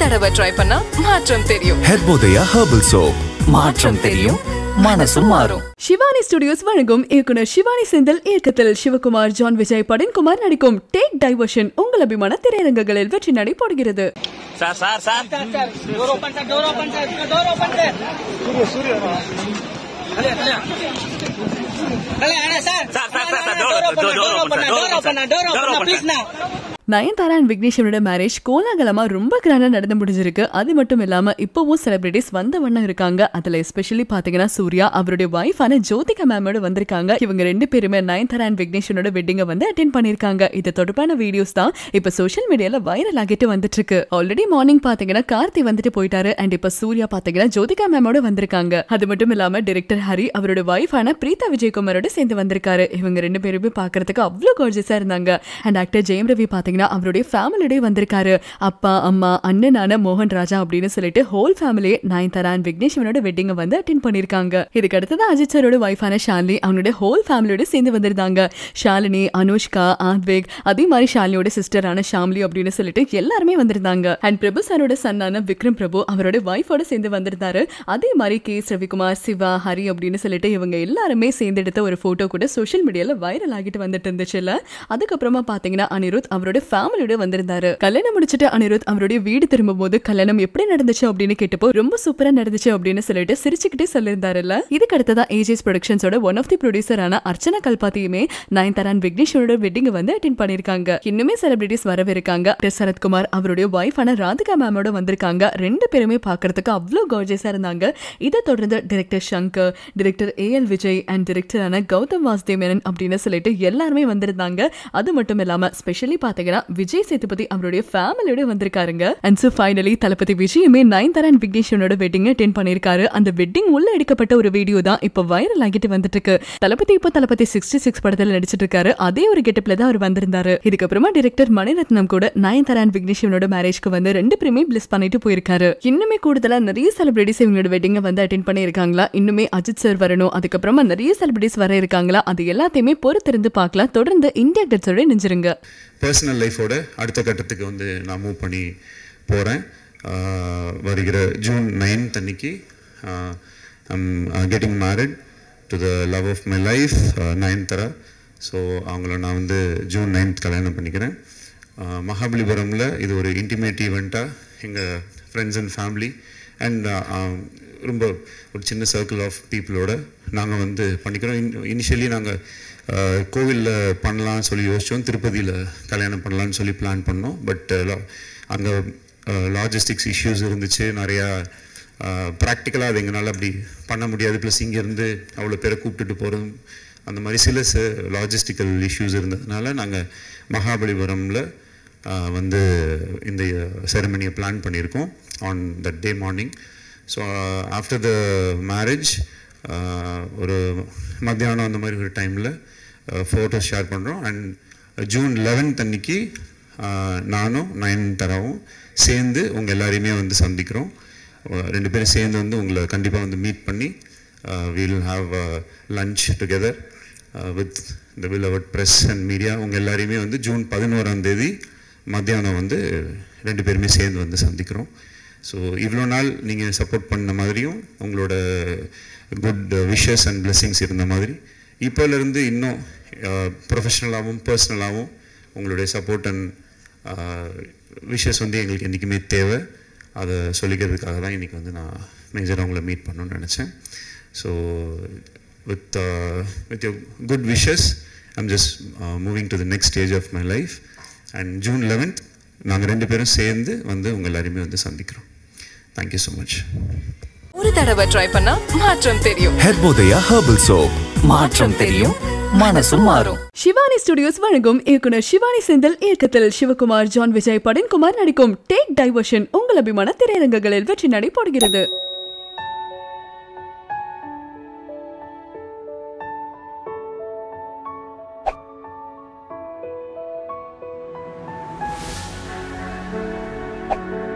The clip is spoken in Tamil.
தடவை ட்ரை பண்ணா மாற்றம் தெரியும். Herbodaya herbal soap. மாற்றம் தெரியும். மனசும் மாறும். சிவானி ஸ்டுடியோஸ் வழங்கும் இயக்குனர் சிவானி செந்தில் இயக்கத்தில் சிவகுமார் ஜான் விஜய் படன்குமார் நடிக்கும் டேக் டைவர்ஷன் உங்கள் அபிமான திரையரங்குகளில் வெற்றி நடை போடுகிறது. Sir sir sir. Nayanthara and விக்னேஷனோட marriage கோலாகலமாக ரொம்ப கிராண்டா நடந்து முடிஞ்சிருக்கு. அது மட்டும் இல்லாமல் இப்போவும் செலிபிரிட்டிஸ் வந்த வண்ணம் இருக்காங்க. அதில் எஸ்பெஷலி பார்த்தீங்கன்னா சூர்யா அவருடைய ஒய்ஃபான ஜோதிகா மேமோட வந்திருக்காங்க. இவங்க ரெண்டு பேருமே நயன்தாரா அண்ட் விக்னேஷனோட வெட்டிங்கை வந்து அட்டென்ட் பண்ணியிருக்காங்க. இது தொடர்பான வீடியோஸ் தான் இப்போ சோஷியல் மீடியாவில் வைரல் ஆகிட்டு வந்துட்டு இருக்கு ஆல்ரெடி மார்னிங் பார்த்தீங்கன்னா கார்த்தி வந்துட்டு போயிட்டாரு. அண்ட் இப்போ சூர்யா பாத்தீங்கன்னா ஜோதிகா மேமோட வந்திருக்காங்க. அது மட்டும் இல்லாமல் டிரெக்டர் ஹரி அவரோட ஒய்ஃபான பிரீதா விஜயகுமாரோட சேர்ந்து வந்திருக்காரு. இவங்க ரெண்டு பேருமே பார்க்கறதுக்கு அவ்வளோ கார்ஜியஸா இருந்தாங்க. அண்ட் ஆக்டர் ஜெயம் ரவி பாத்தீங்கன்னா அவருடைய ஃபேமிலியோட வந்திருக்காரு. அப்பா அம்மா அண்ணனான மோகன் ராஜா அப்படின்னு சொல்லிட்டு ஹோல் ஃபேமிலியே நயன்தாரா அண்ட் விக்னேஷ் இவனோட வெட்டிங்க வந்து அட்டென்ட் பண்ணிருக்காங்க. இதுக்கு அடுத்தது அஜித் சரோட ஒய்ஃபான ஷாலினி அவனுடைய ஹோல் ஃபேமிலியோட சேர்ந்து வந்திருந்தாங்க. ஷாலினி அனுஷ்கா ஆத்வேக் அதே மாதிரி ஷாலினியோட சிஸ்டரான ஷாம்லி அப்படின்னு சொல்லிட்டு எல்லாருமே வந்திருந்தாங்க. அண்ட் பிரபு சாரோட சன்னான விக்ரம் பிரபு அவரோட ஒய்ஃபோட சேர்ந்து வந்திருந்தாரு. அதே மாதிரி கே. ரவிக்குமார் சிவா ஹரி அப்படின்னு சொல்லிட்டு இவங்க எல்லாருமே சேர்ந்து எடுத்த ஒரு போட்டோ கூட சோஷியல் மீடியால வைரல் ஆகிட்டு வந்துட்டு இருந்துச்சுல்ல. அதுக்கப்புறமா பாத்தீங்கன்னா அனிருத் அவரோட ஃபேமிலியோட வந்திருந்தாரு. கல்யாணம் முடிச்சுட்டு அனிருத் அவருடைய வீடு திரும்பும் போது கல்யாணம் எப்படி நடந்துச்சு? அப்படின்னு கேட்டப்போ ரொம்ப சூப்பரா நடந்துச்சு அப்படின்னு சொல்லிட்டு சிரிச்சுக்கிட்டே சொல்லியிருந்தாருல்ல. இதுக்கு அடுத்ததா ஏஜிஎஸ் ப்ரொடக்ஷன்ஸோட ஒன் ஆஃப் தி ப்ரொடியூசரான அர்ச்சனா கல்பாத்தியுமே நயன்தாரான் விக்னேஷோட வெட்டிங் வந்து அட்டென்ட் பண்ணிருக்காங்க இன்னுமே செலிபிரிட்டிஸ் வரவிருக்காங்க. Actor சரத்குமார் அவருடைய ஒய்ஃபான ராதிகா மேமோட வந்திருக்காங்க. ரெண்டு பேருமே பார்க்கறதுக்கு அவ்வளோ கார்ஜியஸா இருந்தாங்க. இதை தொடர்ந்து director Shankar director A L Vijay and டிரெக்டரான Gautham Vasudev Menon அப்படின்னு சொல்லிட்டு எல்லாருமே வந்திருந்தாங்க. அது மட்டும் இல்லாம ஸ்பெஷலி பாத்தீங்கன்னா விஜய் சேதுபதி அவருடைய ஃபேமிலியோட வந்திருக்காருங்க. அண்ட் ஸோ ஃபைனலி தளபதி விஜயுமே நயன்தாரா அண்ட் விக்னேஷனோட வெட்டிங் அட்டென்ட் பண்ணிருக்காரு அந்த வெட்டிங் உள்ள எடுக்கப்பட்ட ஒரு வீடியோ தான் இப்போ வைரல் ஆகிட்டு வந்துட்டு இருக்கு தளபதி இப்போ தளபதி சிக்ஸ்டி சிக்ஸ் படத்துல நடிச்சிட்டு இருக்காரு அதே ஒரு கெட்டப்ல தான் அவர் வந்திருந்தாரு. இதுக்கப்புறமா டிரெக்டர் மணிரத்னம் கூட நயன்தாரா அண்ட் விக்னேஷனோட மேரேஜ்க்கு வந்து ரெண்டு பேருமே பிளஸ் பண்ணிட்டு போயிருக்காரு. இன்னுமே கூடுதலா நிறைய செலிபிரிட்டிஸ் இவங்களோட வெட்டிங்க வந்து அட்டென்ட் பண்ணியிருக்காங்களா? இன்னுமே அஜித் சார் வரணும். அதுக்கப்புறமா நிறைய செலிபிரிட்டிஸ் வர இருக்காங்களா? அது எல்லாத்தையுமே பொறுத்திருந்து பார்க்கலாம். தொடர்ந்து இந்தியா டெட்ஸோட நெஞ்சிருங்க. பர்சனல் லைஃபோட அடுத்த கட்டத்துக்கு வந்து நான் மூவ் பண்ணி போகிறேன் வருகிற ஜூன் நைன்த் அன்னைக்கு I'm getting married to the love of my life Nayanthara. So அவங்கள நான் வந்து ஜூன் நைன்த் கல்யாணம் பண்ணிக்கிறேன். மகாபலிபுரமில் இது ஒரு இன்டிமேட் ஈவெண்ட்டாக எங்கள் ஃப்ரெண்ட்ஸ் அண்ட் ஃபேமிலி அண்ட் ரொம்ப ஒரு சின்ன சர்க்கிள் ஆஃப் பீப்புளோட நாங்கள் வந்து பண்ணிக்கிறோம். இன் இனிஷியலி நாங்கள் கோவிலில் பண்ணலாம்னு சொல்லி யோசித்தோம் திருப்பதியில் கல்யாணம் பண்ணலாம்னு சொல்லி பிளான் பண்ணோம். பட் அங்கே லாஜிஸ்டிக்ஸ் இஷ்யூஸ் இருந்துச்சு. நிறையா ப்ராக்டிக்கலாக அது எங்களால் அப்படி பண்ண முடியாது. ப்ளஸ் இங்கேருந்து அவ்வளோ பேரை கூப்பிட்டுட்டு போகிறதும் அந்த மாதிரி சில ச லாஜிஸ்டிக்கல் இஷ்யூஸ் இருந்ததுனால நாங்கள் மகாபலிபுரமில் வந்து இந்த செரமனியை பிளான் பண்ணியிருக்கோம். On that day morning so after the marriage ஒரு மத்தியானம் அந்த மாதிரி ஒரு டைமில் ஃபோட்டோஸ் ஷேர் பண்ணுறோம் அண்ட் ஜூன் லெவன்த் அன்னைக்கு நானும் நானும் நயன்தாராவும் சேர்ந்து உங்கள் எல்லாரையுமே வந்து சந்திக்கிறோம். ரெண்டு பேரும் சேர்ந்து வந்து உங்களை கண்டிப்பாக வந்து மீட் பண்ணி will have lunch together with the will our press and media உங்கள் எல்லாரையுமே வந்து ஜூன் பதினோராந்தேதி மத்தியானம் வந்து ரெண்டு பேருமே சேர்ந்து வந்து சந்திக்கிறோம். ஸோ இவ்வளோ நாள் நீங்கள் சப்போர்ட் பண்ண மாதிரியும் உங்களோட குட் விஷஸ் அண்ட் பிளெஸ்ஸிங்ஸ் இருந்த மாதிரி இப்போலேருந்து இன்னும் ப்ரொஃபஷ்னலாகவும் பர்சனலாகவும் உங்களுடைய சப்போர்ட் அண்ட் விஷஸ் வந்து எங்களுக்கு என்றைக்குமே தேவை. அதை சொல்லிக்கிறதுக்காக தான் இன்றைக்கி வந்து நான் மேஜராக உங்களை மீட் பண்ணணும்னு நினச்சேன். So with with your good wishes I'm just moving to the next stage of my life and June eleventh நாங்கள் ரெண்டு பேரும் சேர்ந்து வந்து உங்கள் எல்லாருமே வந்து சந்திக்கிறோம். தேங்க்யூ ஸோ மச் ஒரு தடவை ட்ரை பண்ணா மாற்றம் தெரியும். Herbodaya herbal soap. மாற்றம் தெரியும் மனசும் மாறும். சிவானி ஸ்டுடியோஸ் வழங்கும் இயக்குனர் சிவானி செந்தில் இயக்கத்தில் சிவகுமார் ஜான் விஜய் படன்குமார் நடிக்கும் டேக் டைவர்ஷன் உங்கள் அபிமான திரையரங்குகளில் வெற்றி நடைபெறுகிறது. thank